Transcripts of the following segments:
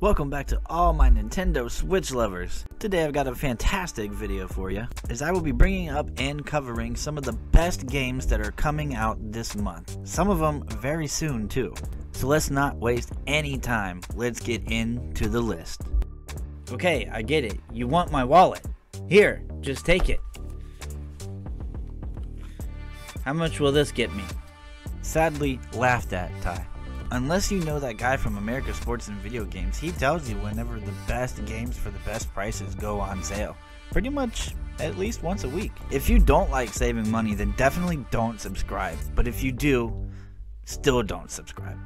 Welcome back to all my Nintendo Switch lovers. Today I've got a fantastic video for you, as I will be bringing up and covering some of the best games that are coming out this month. Some of them very soon too. So let's not waste any time, let's get into the list. Okay, I get it. You want my wallet. Here, just take it. How much will this get me? Sadly, laughed at, Ty. Unless you know that guy from America Sports and Video Games, he tells you whenever the best games for the best prices go on sale. Pretty much at least once a week. If you don't like saving money, then definitely don't subscribe. But if you do, still don't subscribe.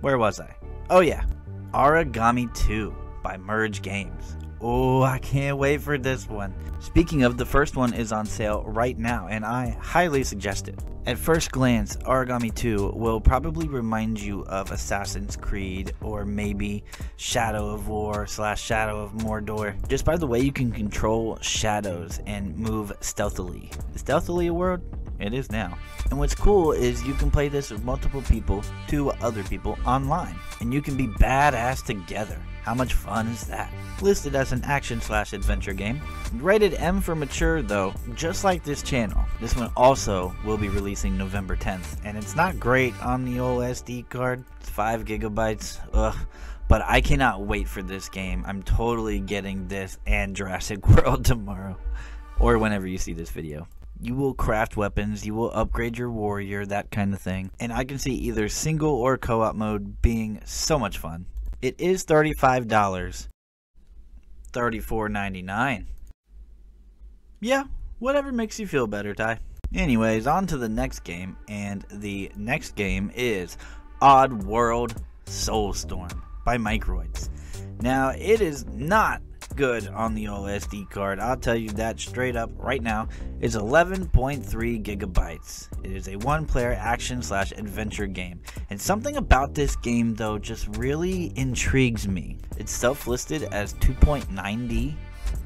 Where was I? Oh yeah, Aragami 2 by Merge Games. Oh, I can't wait for this one. Speaking of, the first one is on sale right now, and I highly suggest it. At first glance, Aragami 2 will probably remind you of Assassin's Creed or maybe Shadow of War slash Shadow of Mordor, just by the way you can control shadows and move stealthily. Stealthily a word? It is now. And what's cool is you can play this with multiple people, two other people, online, and you can be badass together. How much fun is that? Listed as an action slash adventure game. Rated M for mature though, just like this channel. This one also will be releasing November 10th, and it's not great on the old SD card. It's 5 gigabytes. Ugh. But I cannot wait for this game. I'm totally getting this and Jurassic World tomorrow. Or whenever you see this video you will craft weapons, you will upgrade your warrior, that kind of thing. And I can see either single or co-op mode being so much fun. It is $35. $34.99. Yeah, whatever makes you feel better, Ty. Anyways, on to the next game, and the next game is Oddworld Soulstorm by Microids. Now, it is not good on the old SD card. I'll tell you that straight up right now. It's 11.3 gigabytes. It is a one-player action slash adventure game. And something about this game though just really intrigues me. It's self-listed as 2.9D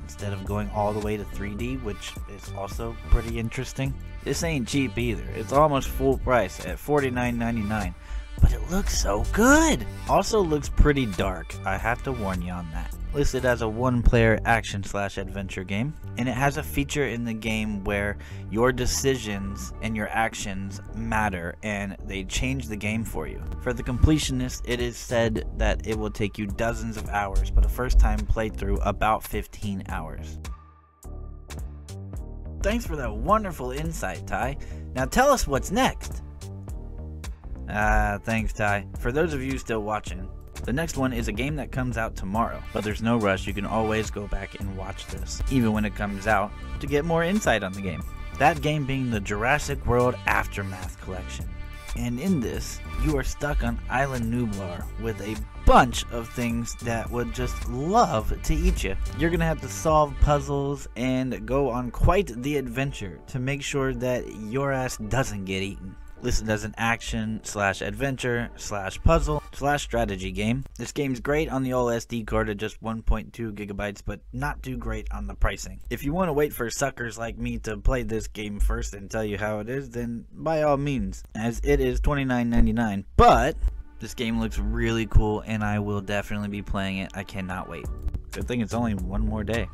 instead of going all the way to 3D, which is also pretty interesting. This ain't cheap either. It's almost full price at $49.99 but it looks so good. Also looks pretty dark. I have to warn you on that listed as a one player action slash adventure game, and it has a feature in the game where your decisions and your actions matter and they change the game for you. For the completionist, it is said that it will take you dozens of hours, but a first time playthrough about 15 hours. Thanks for that wonderful insight, Ty. Now tell us what's next. Ah, thanks, Ty. For those of you still watching, the next one is a game that comes out tomorrow, but there's no rush, you can always go back and watch this, even when it comes out, to get more insight on the game. That game being the Jurassic World Aftermath Collection. And in this, you are stuck on Island Nublar with a bunch of things that would just love to eat you. You're gonna have to solve puzzles and go on quite the adventure to make sure that your ass doesn't get eaten listed as an action slash adventure slash puzzle slash strategy game. This game's great on the old SD card at just 1.2 gigabytes, but not too great on the pricing. If you want to wait for suckers like me to play this game first and tell you how it is, then by all means, as it is $29.99. But this game looks really cool and I will definitely be playing it. I cannot wait. Good thing it's only one more day.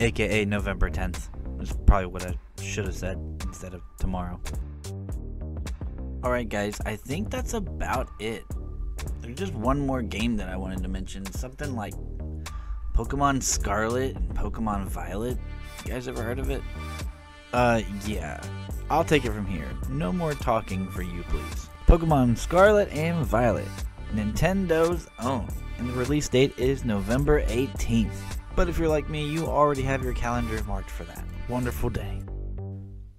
AKA November 10th. That's probably what I should have said instead of tomorrow. Alright guys, I think that's about it. There's just one more game that I wanted to mention. Something like Pokemon Scarlet and Pokemon Violet. You guys ever heard of it? Uh, yeah. I'll take it from here. No more talking for you, please. Pokemon Scarlet and Violet. Nintendo's own. And the release date is November 18th. But if you're like me, you already have your calendar marked for that. Wonderful day.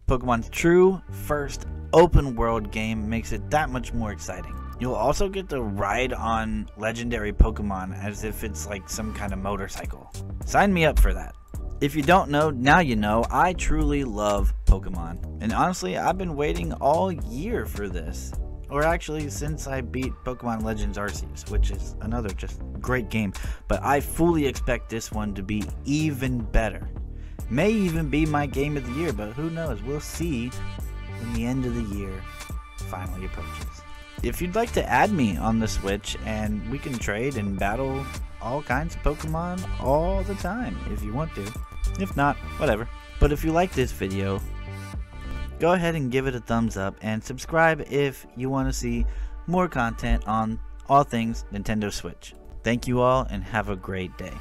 Pokemon's true first open world game makes it that much more exciting. You'll also get to ride on legendary Pokemon as if it's like some kind of motorcycle. Sign me up for that. If you don't know, now you know, I truly love Pokemon. And honestly, I've been waiting all year for this. Or actually, since I beat Pokemon Legends Arceus, which is another just great game. But I fully expect this one to be even better. May even be my game of the year, but who knows? We'll see when the end of the year finally approaches. If you'd like to add me on the Switch and we can trade and battle all kinds of Pokemon all the time if you want to. If not, whatever. But if you like this video, go ahead and give it a thumbs up and subscribe if you want to see more content on all things Nintendo Switch. Thank you all and have a great day.